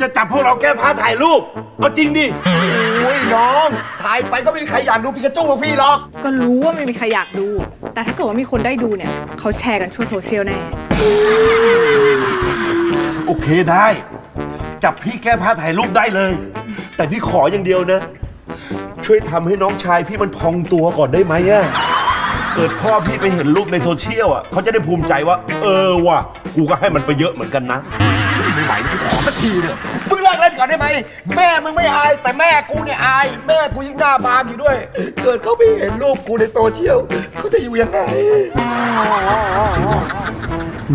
จะจับพวกเราแก้ผ้าถ่ายรูป เอาจริงดิ โอ้ยน้อง ถ่ายไปก็ไม่มีใครอยากดูปิกาจูของพี่หรอก ก็รู้ว่าไม่มีใครอยากดู แต่ถ้าเกิดว่ามีคนได้ดูเนี่ย เขาแชร์กันทั่วโซเชียลแน่ โอเคได้ จับพี่แก้ผ้าถ่ายรูปได้เลย แต่พี่ขออย่างเดียวนะ ช่วยทำให้น้องชายพี่มันพองตัวก่อนได้ไหมอะ เกิดพ่อพี่ไปเห็นรูปในโซเชียลอะเขาจะได้ภูมิใจว่า เออว่ะกูก็ให้มันไปเยอะเหมือนกันนะ ไม่ไหวนะกูขอสักทีเถอะมึงเลิกเล่นก่อนได้ไหม แม่มึงไม่อาย แต่แม่กูเนี่ยอาย แม่กูยิ่งหน้าบานอยู่ด้วย เกิดเขาไปเห็นรูปกูในโซเชียลเขาจะอยู่ยังไง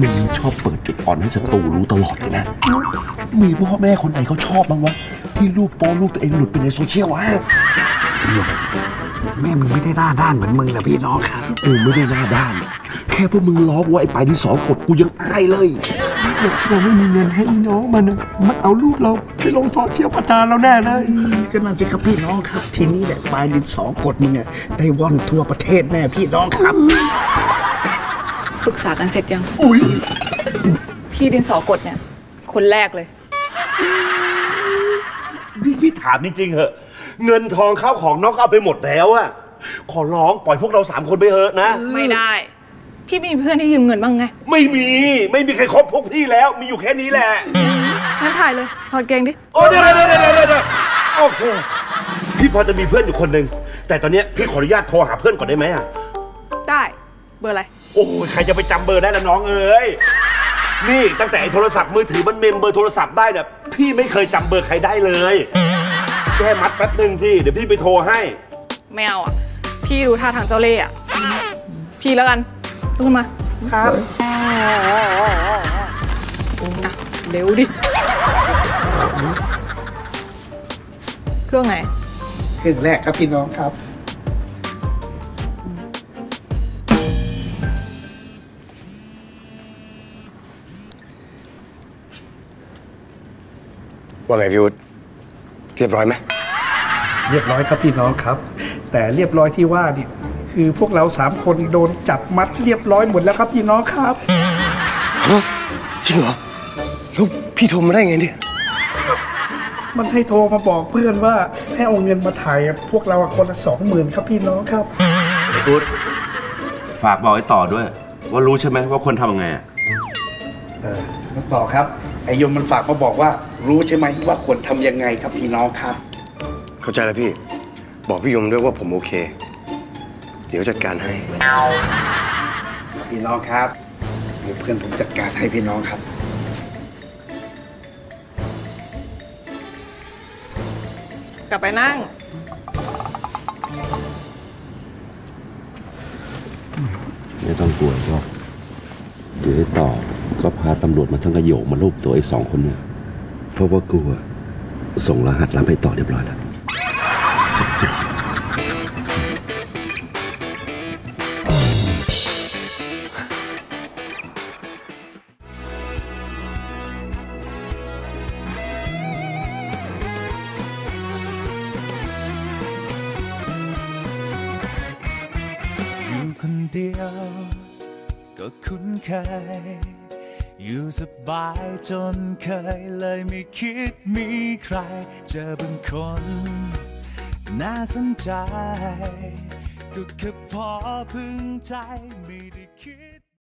มึงชอบเปิดจุดอ่อนให้ศัตรูรู้ตลอดเลยนะ มีพ่อแม่คนไหนเขาชอบบ้างวะที่ลูกโป้ลูกตัวเองหลุดไปในโซเชียลวะ แม่มึงไม่ได้หน้าด้านเหมือนมึงแหละพี่น้องครับกูไม่ได้หน้าด้าน แค่พวกมึงล้อว่าไอ้ไปที่สองขดกูยังอายเลยเราไม่มีเงินให้น้องมันมันเอารูปเราไปลงโซเชียลประจานเราแน่เลยก็นั่นสิครับพี่น้องครับ ทีนี้แหละปลายดินสองกดมึงเนี่ยได้ว่อนทั่วประเทศแน่พี่น้องครับปรึกษากันเสร็จยัง อุ้ยพี่ดินสอกดเนี่ย คนแรกเลย พี่พี่ถามจริงๆเหอะ เงินทองข้าวของน้องก็เอาไปหมดแล้วอะขอร้องปล่อยพวกเราสามคนไปเถอะนะ ไม่ได้ พี่ไม่มีเพื่อนให้ยืมเงินบ้างไง ไม่มีไม่มีใครคบพวกพี่แล้ว มีอยู่แค่นี้แหละ งั้นถ่ายเลย ถอดเกงดิ โอ้เดี๋ยวเดี๋ยวเดี๋ยวเดี๋ยวเดี๋ยวโอเค พี่พอจะมีเพื่อนอยู่คนหนึ่งแต่ตอนเนี้ยพี่ขออนุญาตโทรหาเพื่อนก่อนได้ไหมอะได้ เบอร์อะไร โอ้ยใครจะไปจำเบอร์ได้ละน้องเอ้ยนี่ตั้งแต่ไอ้โทรศัพท์มือถือมันเมมเบอร์โทรศัพท์ได้เนี่ยพี่ไม่เคยจำเบอร์ใครได้เลย แค่มัดแป๊บหนึ่งที่ เดี๋ยวพี่ไปโทรให้ ไม่เอาอะ พี่ดูท่าทางเจ้าเล่ห์อะ พี่แล้วกันลุกขึ้นมา ครับอะเร็วดิ เครื่องไหน เครื่องแรกครับพี่น้องครับว่าไงพี่วุฒิเรียบร้อยไหม เรียบร้อยครับพี่น้องครับ แต่เรียบร้อยที่ว่านี่คือพวกเราสามคนโดนจับมัดเรียบร้อยหมดแล้วครับพี่น้องครับฮะจริงเหรอแล้วพี่โทรมาได้ไงเนี่ยมันให้โทรมาบอกเพื่อนว่าให้เอาเงินมาถ่ายพวกเราคนละสองหมื่นครับพี่น้องครับไอ้ตุ๊ดฝากบอกไอ้ต่อด้วย ว่ารู้ใช่ไหมว่าคนทำยังไงอะเออน้องต่อครับไอยมมันฝากมาบอกว่ารู้ใช่ไหมว่าควรทำยังไงครับพี่น้องครับ เข้าใจแล้วพี่ บอกพี่ยมด้วยว่าผมโอเค เดี๋ยวจัดการให้ พี่น้องครับเดี๋ยวเพื่อนผมจัดการให้พี่น้องครับ กลับไปนั่ง ไม่ต้องกลัวหรอกเดี๋ยวไอ้ต่อก็พาตำรวจมาทั้งกระโยกมารูปตัวไอ้สองคนเนี่ยเพราะว่ากลัว ส่งรหัสลับให้ต่อเรียบร้อยแล้ว เดียว ก็คุ้นเคย อยู่สบายจนเคยเลยไม่คิดมีใคร เจอบางคน น่าสนใจ ก็แค่พอพึงใจมี